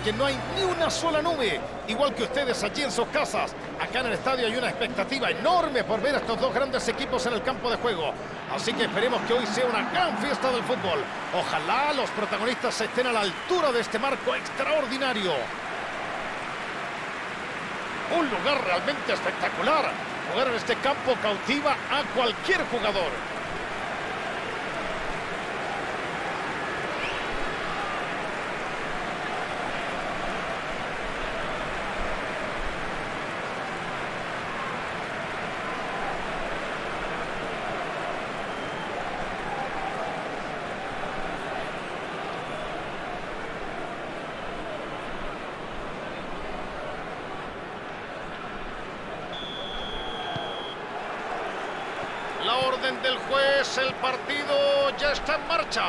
porque no hay ni una sola nube. Igual que ustedes allí en sus casas. Acá en el estadio hay una expectativa enorme por ver a estos dos grandes equipos en el campo de juego. Así que esperemos que hoy sea una gran fiesta del fútbol. Ojalá los protagonistas estén a la altura de este marco extraordinario. Un lugar realmente espectacular. Jugar en este campo cautiva a cualquier jugador. La del juez, el partido ya está en marcha.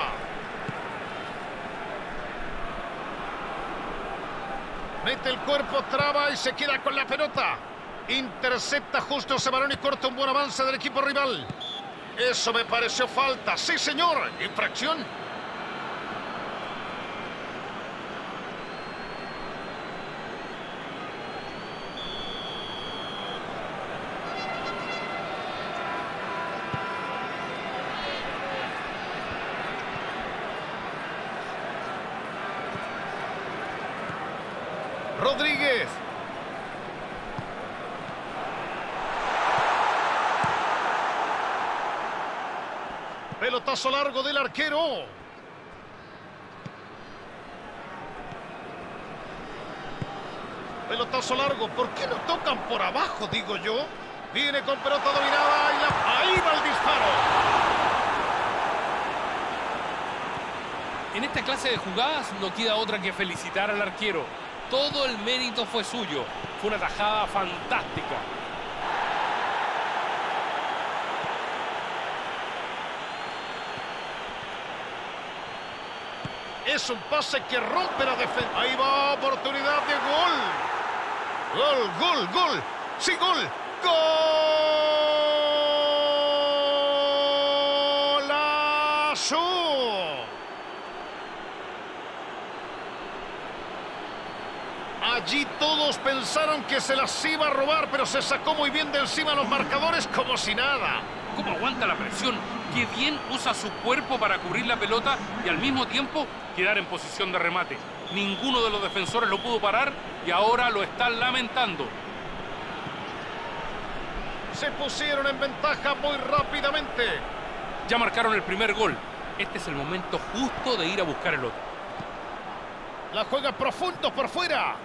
Mete el cuerpo, traba y se queda con la pelota. Intercepta justo ese balón y corta un buen avance del equipo rival. Eso me pareció falta. Sí, señor. Infracción. Rodríguez. Pelotazo largo del arquero. Pelotazo largo. ¿Por qué no tocan por abajo, digo yo? Viene con pelota dominada y la... ahí va el disparo. En esta clase de jugadas no queda otra que felicitar al arquero. Todo el mérito fue suyo. Fue una tajada fantástica. Es un pase que rompe la defensa. Ahí va oportunidad de gol. Gol, gol, gol. Sí, gol. ¡Golazo! Allí todos pensaron que se las iba a robar, pero se sacó muy bien de encima los marcadores como si nada. ¿Cómo aguanta la presión? Qué bien usa su cuerpo para cubrir la pelota y al mismo tiempo quedar en posición de remate. Ninguno de los defensores lo pudo parar y ahora lo están lamentando. Se pusieron en ventaja muy rápidamente. Ya marcaron el primer gol. Este es el momento justo de ir a buscar el otro. La juega profundo por fuera.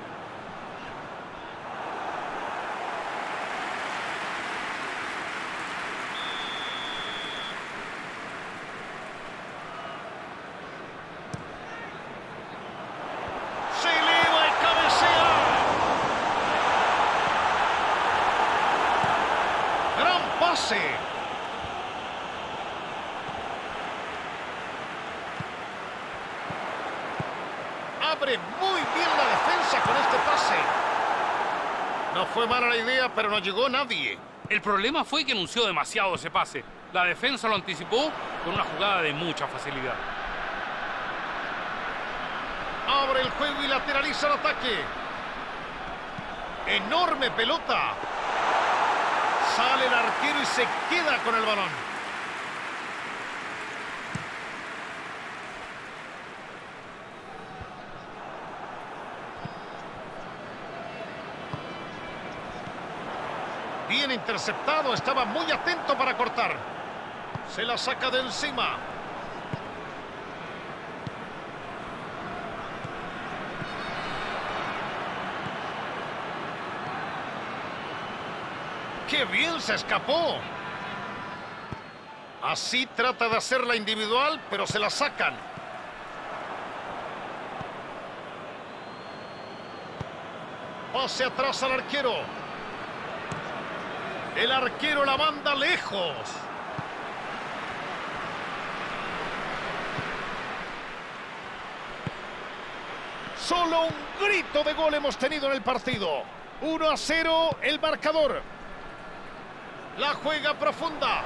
Se eleva y cabecea. Gran pase. Abre muy bien la defensa con este pase. No fue mala la idea, pero no llegó nadie. El problema fue que anunció demasiado ese pase. La defensa lo anticipó con una jugada de mucha facilidad. Abre el juego y lateraliza el ataque. Enorme pelota. Sale el arquero y se queda con el balón. Bien interceptado, estaba muy atento para cortar. Se la saca de encima. ¡Qué bien se escapó! Así trata de hacerla individual, pero se la sacan. Pase atrás al arquero. El arquero la manda lejos. Solo un grito de gol hemos tenido en el partido. 1 a 0 el marcador. La juega profunda.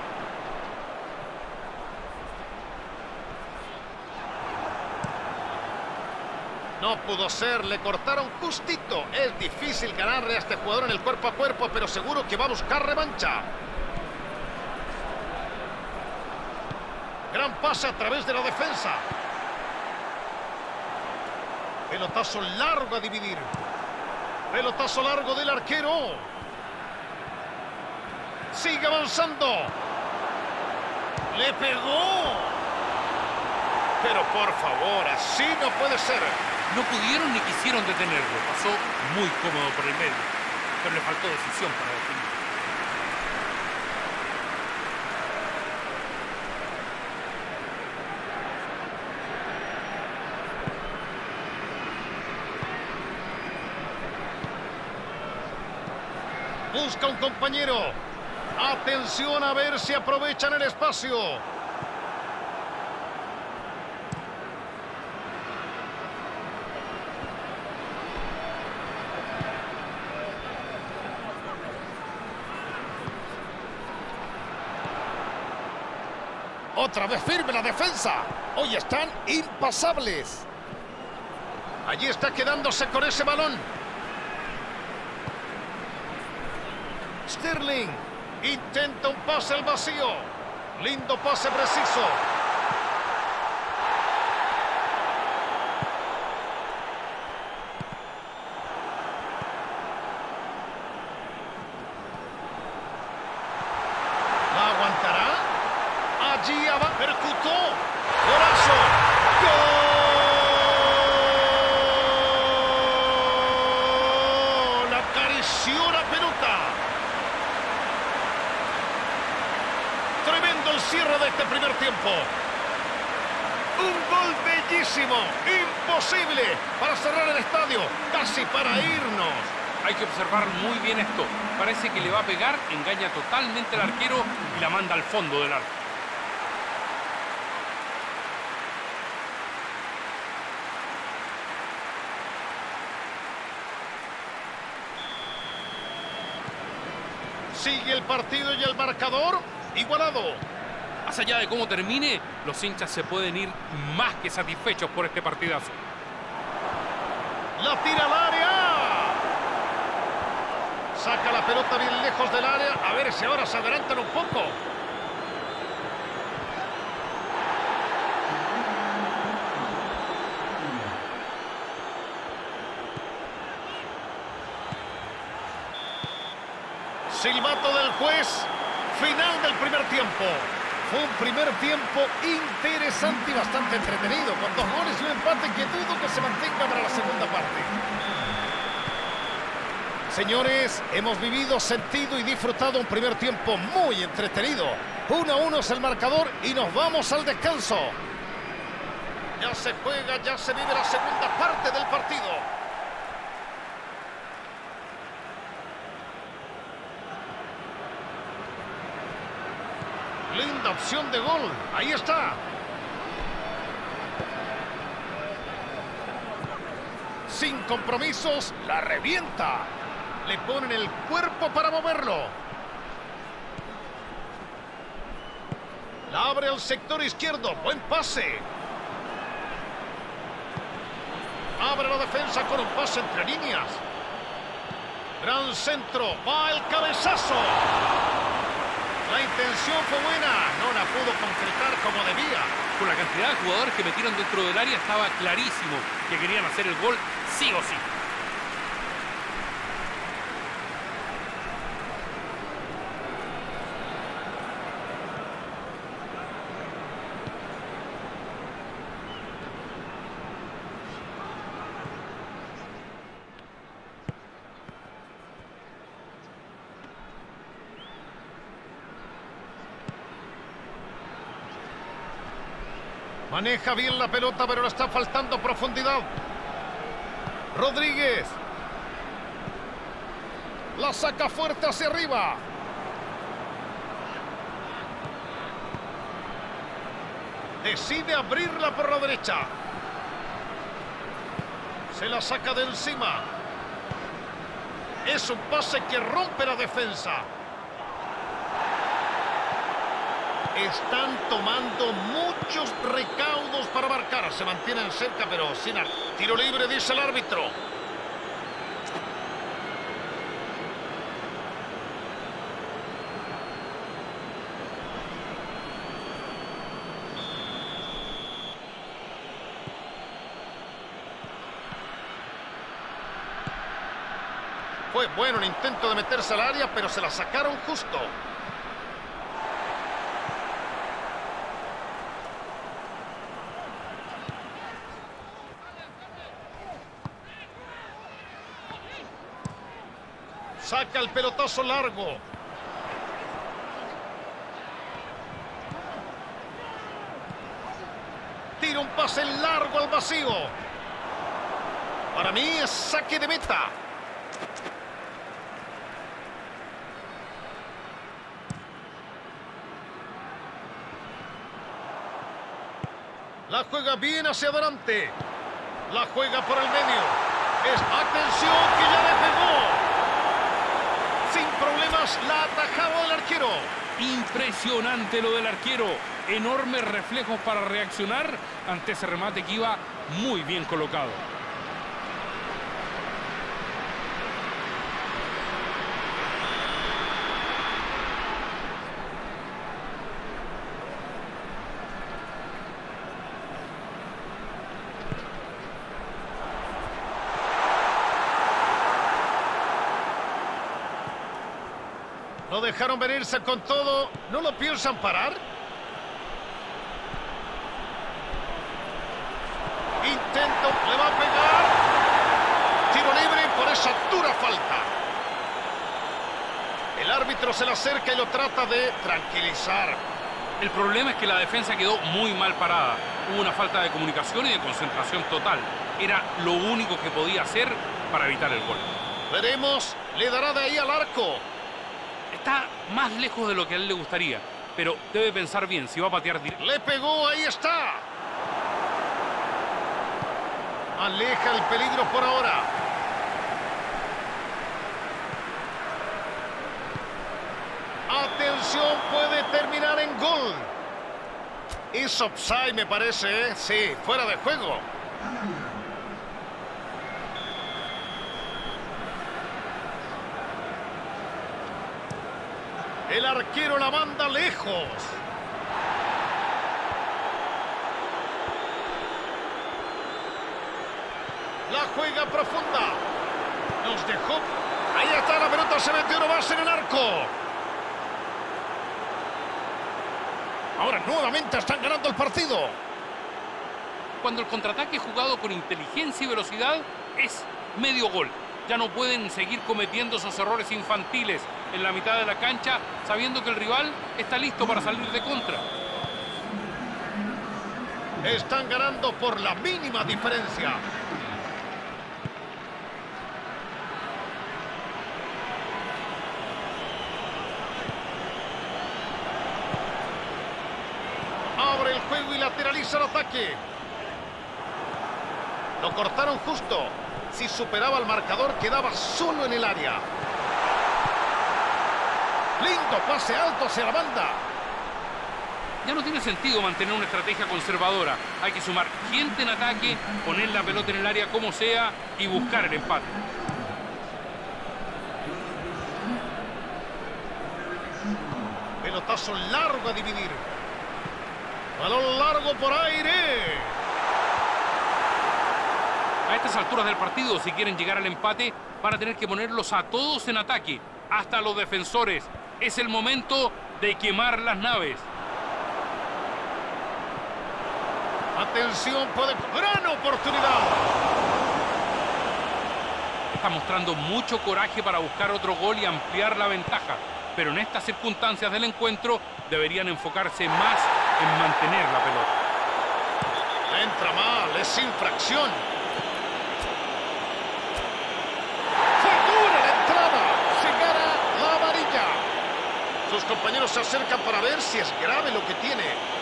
No pudo ser, le cortaron justito. Es difícil ganarle a este jugador en el cuerpo a cuerpo, pero seguro que va a buscar revancha. Gran pase a través de la defensa. Pelotazo largo a dividir. Pelotazo largo del arquero. Sigue avanzando. Le pegó. Pero por favor, así no puede ser. No pudieron ni quisieron detenerlo. Pasó muy cómodo por el medio. Pero le faltó decisión para definir. Busca un compañero. Atención a ver si aprovechan el espacio. Otra vez firme la defensa. Hoy están impasables. Allí está quedándose con ese balón. Sterling intenta un pase al vacío. Lindo pase preciso. ¿La aguantará? Allí abajo. Percutó. Golazo. ¡Gol! Acarició la pelota. Tremendo el cierre de este primer tiempo. Un gol bellísimo, imposible para cerrar el estadio, casi para irnos. Hay que observar muy bien esto. Parece que le va a pegar, engaña totalmente al arquero y la manda al fondo del arco. Sigue el partido y el marcador igualado. Más allá de cómo termine, los hinchas se pueden ir más que satisfechos por este partidazo. La tira al área. Saca la pelota bien lejos del área. A ver si ahora se adelantan un poco. Silbato del juez. Final del primer tiempo. Fue un primer tiempo interesante y bastante entretenido, con dos goles y un empate que dudo que se mantenga para la segunda parte. Señores, hemos vivido, sentido y disfrutado un primer tiempo muy entretenido. 1 a 1 es el marcador y nos vamos al descanso. Ya se juega, ya se vive la segunda parte del partido. Linda opción de gol. Ahí está. Sin compromisos, la revienta. Le ponen el cuerpo para moverlo. La abre al sector izquierdo. Buen pase. Abre la defensa con un pase entre líneas. Gran centro. Va el cabezazo. La intención fue buena, no la pudo concretar como debía. Con la cantidad de jugadores que metieron dentro del área estaba clarísimo que querían hacer el gol sí o sí. Maneja bien la pelota, pero le está faltando profundidad. Rodríguez. La saca fuerte hacia arriba. Decide abrirla por la derecha. Se la saca de encima. Es un pase que rompe la defensa. Están tomando muchos recaudos para marcar. Se mantienen cerca, pero sin tiro libre, dice el árbitro. Fue bueno el intento de meterse al área, pero se la sacaron justo. Saca el pelotazo largo. Tira un pase largo al vacío. Para mí es saque de meta. La juega bien hacia adelante. La juega por el medio. Es atención que ya le pegó. Sin problemas la atajaba el arquero. Impresionante lo del arquero. Enormes reflejos para reaccionar ante ese remate que iba muy bien colocado. Lo dejaron venirse con todo. ¿No lo piensan parar? Intento, le va a pegar. Tiro libre por esa dura falta. El árbitro se le acerca y lo trata de tranquilizar. El problema es que la defensa quedó muy mal parada. Hubo una falta de comunicación y de concentración total. Era lo único que podía hacer para evitar el gol. Veremos, le dará de ahí al arco. Está más lejos de lo que a él le gustaría, pero debe pensar bien si va a patear. Le pegó, ahí está. Aleja el peligro por ahora. Atención, puede terminar en gol. Es offside, me parece, ¿eh? Sí, fuera de juego. El arquero la manda lejos. La juega profunda. Nos dejó. Ahí está la pelota, se metió nomás en el arco. Ahora nuevamente están ganando el partido. Cuando el contraataque jugado con inteligencia y velocidad, es medio gol. Ya no pueden seguir cometiendo esos errores infantiles en la mitad de la cancha, sabiendo que el rival está listo para salir de contra. Están ganando por la mínima diferencia. Abre el juego y lateraliza el ataque. Lo cortaron justo. Si superaba el marcador, quedaba solo en el área. Lindo pase alto hacia la banda. Ya no tiene sentido mantener una estrategia conservadora. Hay que sumar gente en ataque, poner la pelota en el área como sea y buscar el empate. Pelotazo largo a dividir. Balón largo por aire. A estas alturas del partido, si quieren llegar al empate, van a tener que ponerlos a todos en ataque, hasta los defensores. Es el momento de quemar las naves. Atención, puede... ¡Gran oportunidad! Está mostrando mucho coraje para buscar otro gol y ampliar la ventaja. Pero en estas circunstancias del encuentro deberían enfocarse más en mantener la pelota. Entra mal, es infracción. Fue dura la entrada. Se gana la amarilla. Sus compañeros se acercan para ver si es grave lo que tiene.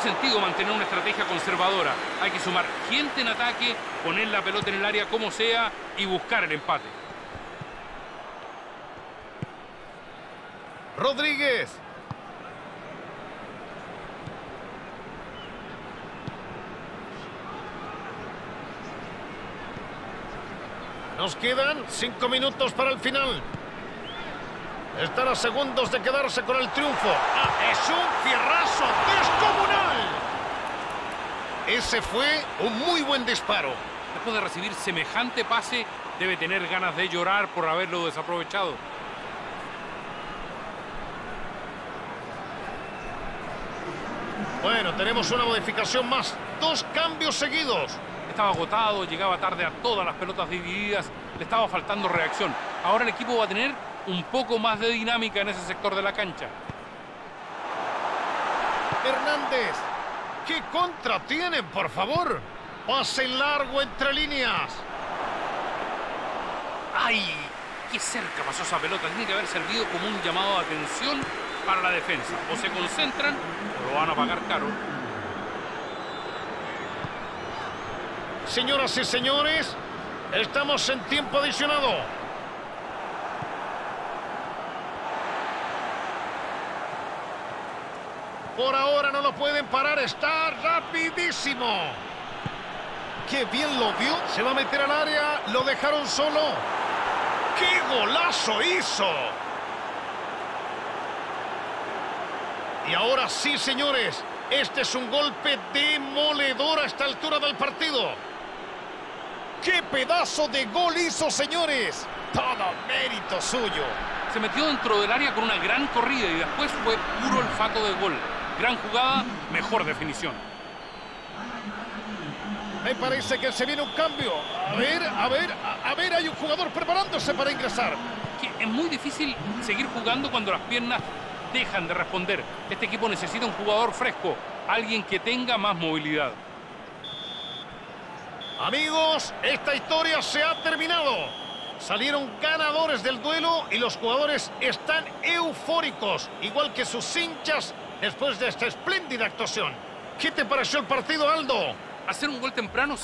Sentido mantener una estrategia conservadora. Hay que sumar gente en ataque, poner la pelota en el área como sea y buscar el empate. Rodríguez. Nos quedan cinco minutos para el final. Están a segundos de quedarse con el triunfo. Ah, es un fierrazo descomunal. Ese fue un muy buen disparo. Después de recibir semejante pase, debe tener ganas de llorar por haberlo desaprovechado. Bueno, tenemos una modificación más. Dos cambios seguidos. Estaba agotado, llegaba tarde a todas las pelotas divididas, le estaba faltando reacción. Ahora el equipo va a tener un poco más de dinámica en ese sector de la cancha. Hernández. ¿Qué contra tienen, por favor? Pase largo entre líneas. ¡Ay! ¡Qué cerca pasó esa pelota! Tiene que haber servido como un llamado de atención para la defensa. O se concentran o lo van a pagar caro. Señoras y señores, estamos en tiempo adicionado. Por ahora no lo pueden parar, está rapidísimo. Qué bien lo vio, se va a meter al área, lo dejaron solo. ¡Qué golazo hizo! Y ahora sí, señores, este es un golpe demoledor a esta altura del partido. ¡Qué pedazo de gol hizo, señores! Todo mérito suyo. Se metió dentro del área con una gran corrida y después fue puro olfato de gol. Gran jugada, mejor definición. Me parece que se viene un cambio. A ver, a ver, a, a ver, hay un jugador preparándose para ingresar. Es muy difícil seguir jugando cuando las piernas dejan de responder. Este equipo necesita un jugador fresco, alguien que tenga más movilidad. Amigos, esta historia se ha terminado. Salieron ganadores del duelo y los jugadores están eufóricos, igual que sus hinchas después de esta espléndida actuación. ¿Qué te pareció el partido, Aldo? Hacer un gol temprano